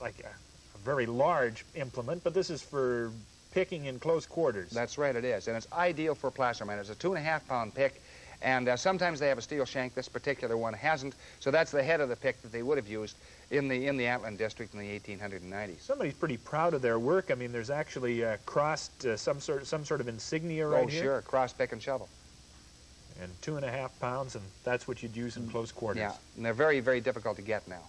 like a, a very large implement, but this is for picking in close quarters. That's right, it is. And it's ideal for placer miners. It's a two and a half pound pick. And uh, sometimes they have a steel shank. This particular one hasn't. So that's the head of the pick that they would have used in the in the Atlin district in the 1890s. Somebody's pretty proud of their work. I mean, there's actually uh, crossed uh, some sort some sort of insignia right oh, here. sure, cross pick and shovel. And two and a half pounds, and that's what you'd use in close quarters. Yeah, and they're very, very difficult to get now.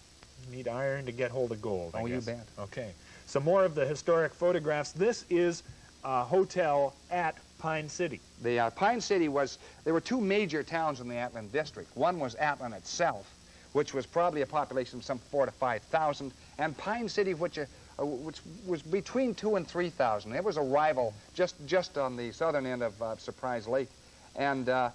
You need iron to get hold of gold. I Oh, you bet. Okay. Some more of the historic photographs. This is a hotel at Pine City. The uh, Pine City was, there were two major towns in the Atlin district. One was Atlin itself, which was probably a population of some four to 5,000, and Pine City, which, uh, uh, which was between two and 3,000. It was a rival just, just on the southern end of uh, Surprise Lake. And uh,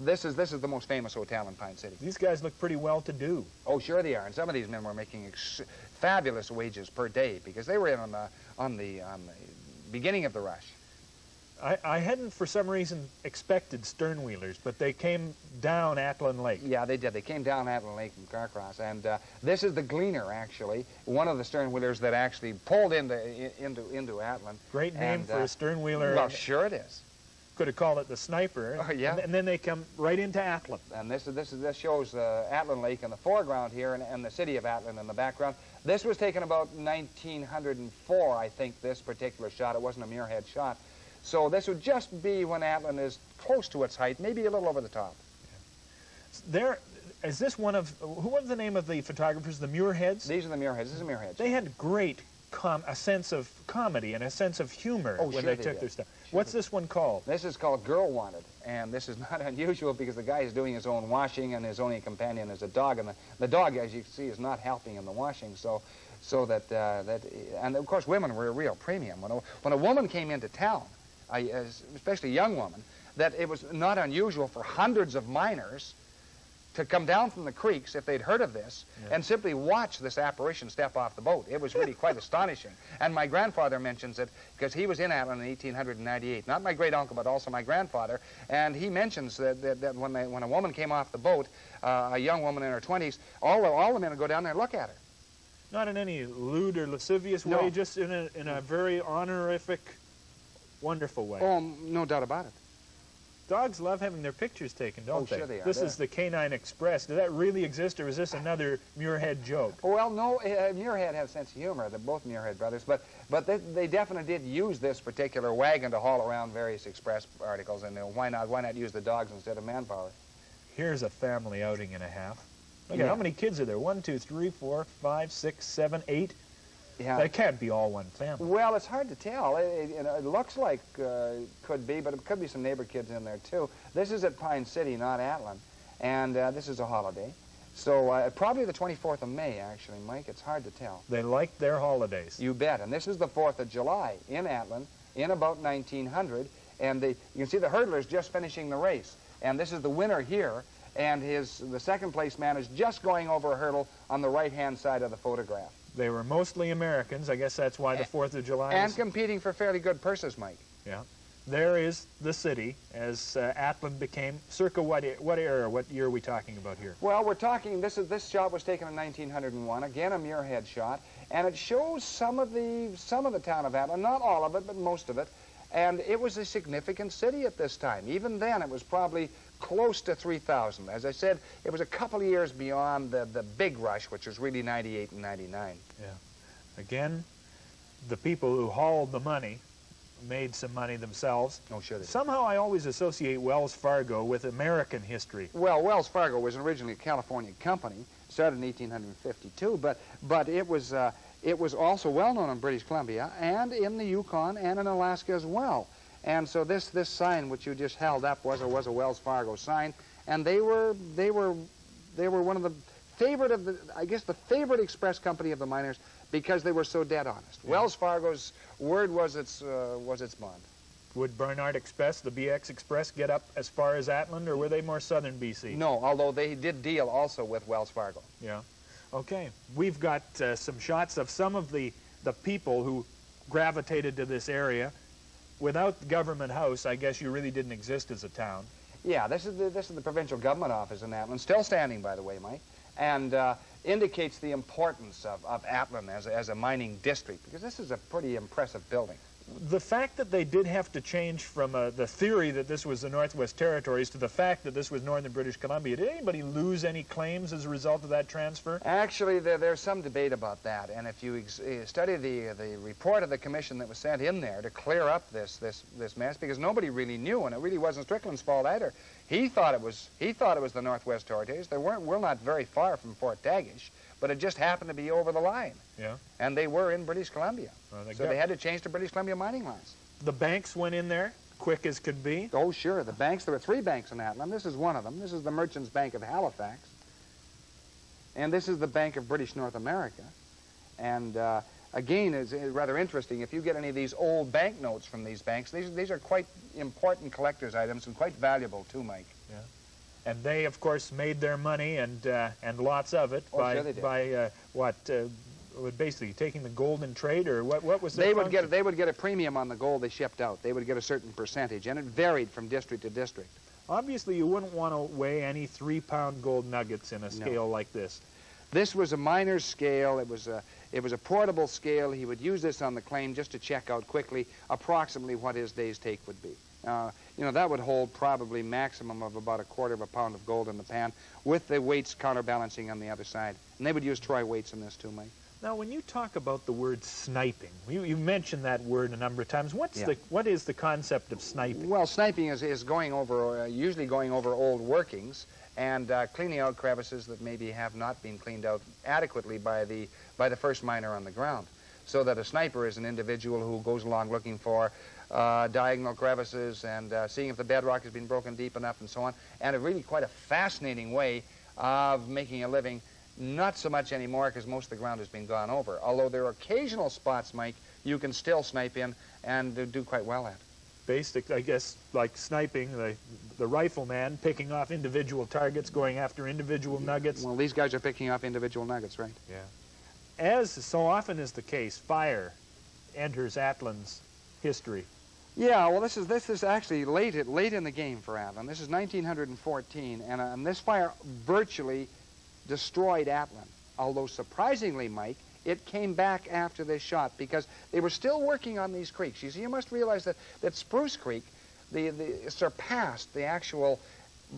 this, is, this is the most famous hotel in Pine City. These guys look pretty well to do. Oh, sure they are. And some of these men were making ex fabulous wages per day because they were in on the, on the, on the beginning of the rush. I, I hadn't, for some reason, expected sternwheelers, but they came down Atlin Lake. Yeah, they did. They came down Atlin Lake from Carcross, and uh, this is the Gleaner, actually, one of the sternwheelers that actually pulled into into into Atlin. Great name And, for uh, a sternwheeler. Well, sure it is. Could have called it the Sniper. Oh, yeah. And, and then they come right into Atlin. And this is this is this shows uh, Atlin Lake in the foreground here, and, and the city of Atlin in the background. This was taken about 1904, I think. This particular shot. It wasn't a muirhead shot. So this would just be when Atlin is close to its height, maybe a little over the top. There, is this one of, who was the name of the photographers? The Muirheads? These are the muirheads. This is a muirhead. They had great, com a sense of comedy and a sense of humor Oh, when sure they they took did. their stuff. What's this one called? This is called Girl Wanted, and this is not unusual because the guy is doing his own washing, and his only companion is a dog, and the, the dog, as you can see, is not helping in the washing. So, so that uh, that, and of course, women were a real premium. When a, when a woman came into town, especially a young woman, that it was not unusual for hundreds of miners to come down from the creeks if they'd heard of this and simply watch this apparition step off the boat. It was really quite astonishing. And my grandfather mentions it because he was in Atlin in 1898. Not my great uncle, but also my grandfather. And he mentions that, that, that when, they, when a woman came off the boat, uh, a young woman in her 20s, all the, all the men would go down there and look at her. Not in any lewd or lascivious No. way, just in a, in a very honorific, wonderful way. Oh, no doubt about it. Dogs love having their pictures taken, don't Oh, they? sure they are. This They're- is the Canine Express. Does that really exist, or is this another Muirhead joke? Well, no, uh, Muirhead had a sense of humor. They're both Muirhead brothers, but but they, they definitely did use this particular wagon to haul around various express articles. And uh, why not? Why not use the dogs instead of manpower? Here's a family outing and a half. Look Yeah. at how many kids are there? One, two, three, four, five, six, seven, eight. Yeah. Can't be all one family. Well, it's hard to tell. It, it, it looks like uh, could be, but it could be some neighbor kids in there too. This is at Pine City, not Atlin, and uh, this is a holiday. So uh, probably the 24th of May, actually, Mike. It's hard to tell. They like their holidays. You bet. And this is the 4th of July in Atlin in about 1900. And the, you can see the hurdler's just finishing the race. And this is the winner here. And his the second place man is just going over a hurdle on the right-hand side of the photograph. They were mostly Americans. I guess that's why the 4th of July And is... competing for fairly good purses, Mike. Yeah. There is the city as uh, Atlin became, circa what, what era, what year are we talking about here? Well, we're talking, this, is, this shot was taken in 1901, again a muirhead shot, and it shows some of, the, some of the town of Atlin, not all of it, but most of it, and it was a significant city at this time. Even then, it was probably close to 3,000. As I said, it was a couple of years beyond the, the big rush, which was really 98 and 99. Yeah. Again, the people who hauled the money made some money themselves. Oh, sure they did. Somehow I always associate Wells Fargo with American history. Well, Wells Fargo was originally a California company, started in 1852, but but it was uh, it was also well known in British Columbia and in the Yukon and in Alaska as well. And so this this sign which you just held up was a was a Wells Fargo sign, and they were they were they were one of the favorite of the I guess the favorite express company of the miners because they were so dead honest. Wells Fargo's word was its uh, was its bond. Would Barnard Express, the BX Express, get up as far as Atlin, or were they more southern BC? No, although they did deal also with Wells Fargo. Yeah. Okay. We've got uh, some shots of some of the, the people who gravitated to this area. Without the Government House, I guess you really didn't exist as a town. Yeah, this is the this is the provincial government office in Atlin, still standing, by the way, Mike. and uh, indicates the importance of, of Atlin as, as a mining district, because this is a pretty impressive building. The fact that they did have to change from uh, the theory that this was the Northwest Territories to the fact that this was northern British Columbia, did anybody lose any claims as a result of that transfer? Actually, there, there's some debate about that, and if you uh, study the, the report of the commission that was sent in there to clear up this, this, this mess, because nobody really knew, and it really wasn't Strickland's fault either. He thought it was, he thought it was the Northwest Territories. They weren't, we're not very far from Fort Tagish, but it just happened to be over the line, Yeah. and they were in British Columbia. Well, they So they had to change to British Columbia mining lines. The banks went in there, quick as could be. Oh, sure. The banks, there were three banks in Atlin. This is one of them. This is the Merchants Bank of Halifax. And this is the Bank of British North America. And uh, again, it's uh, rather interesting. If you get any of these old banknotes from these banks, these, these are quite important collector's items and quite valuable too, Mike. And they, of course, made their money and uh, and lots of it Oh, by sure by uh, what? Uh, basically taking the golden trade, or what? What was They would function? get they would get a premium on the gold they shipped out. They would get a certain percentage, and it varied from district to district. Obviously, you wouldn't want to weigh any three-pound gold nuggets in a scale like this. This was a miner's scale. It was a, it was a portable scale. He would use this on the claim just to check out quickly approximately what his day's take would be. Uh, you know, that would hold probably maximum of about a quarter of a pound of gold in the pan with the weights counterbalancing on the other side. And they would use troy weights in this too, Mike. Now, when you talk about the word sniping, you, you mentioned that word a number of times. What's Yeah. the what is the concept of sniping? Well, sniping is, is going over, uh, usually going over old workings and uh, cleaning out crevices that maybe have not been cleaned out adequately by the, by the first miner on the ground. So that a sniper is an individual who goes along looking for uh, diagonal crevices and uh, seeing if the bedrock has been broken deep enough and so on. And a really quite a fascinating way of making a living. Not so much anymore because most of the ground has been gone over. Although there are occasional spots, Mike, you can still snipe in and do quite well at. Basic, I guess, like sniping, the the rifleman picking off individual targets, going after individual nuggets. Well, these guys are picking off individual nuggets, right? Yeah. As so often is the case, fire enters Atlin's history. Yeah, well, this is this is actually late late in the game for Atlin. This is 1914, and, uh, and this fire virtually destroyed Atlin. Although surprisingly, Mike, it came back after this shot because they were still working on these creeks. You see, you must realize that that Spruce Creek, the, the surpassed the actual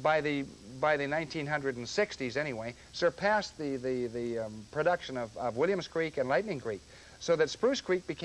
by the by the 1960s anyway, surpassed the the the um, production of, of Williams Creek and Lightning Creek, so that Spruce Creek became